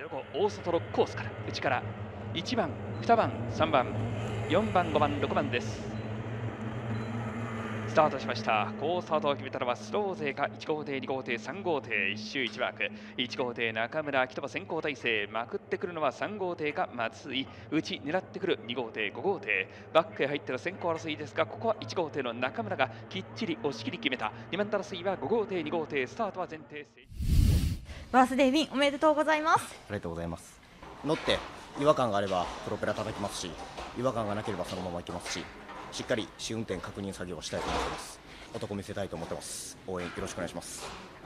大外のコースから。内から1番2番3番4番5番6番です。スタートしました。好スタートを決めたのはスロー勢か。1号艇2号艇3号艇。1周1枠1号艇中村秋葉先行体制。まくってくるのは3号艇か。松井内狙ってくる。2号艇5号艇。バックへ入っての先行争いですがここは1号艇の中村がきっちり押し切り決めた。2番争いは5号艇2号艇。スタートは前提バースデー便おめでとうございます。ありがとうございます。乗って違和感があればプロペラ叩きますし違和感がなければそのまま行きますししっかり試運転確認作業をしたいと思ってます。男見せたいと思ってます。応援よろしくお願いします。